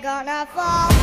Gonna fall.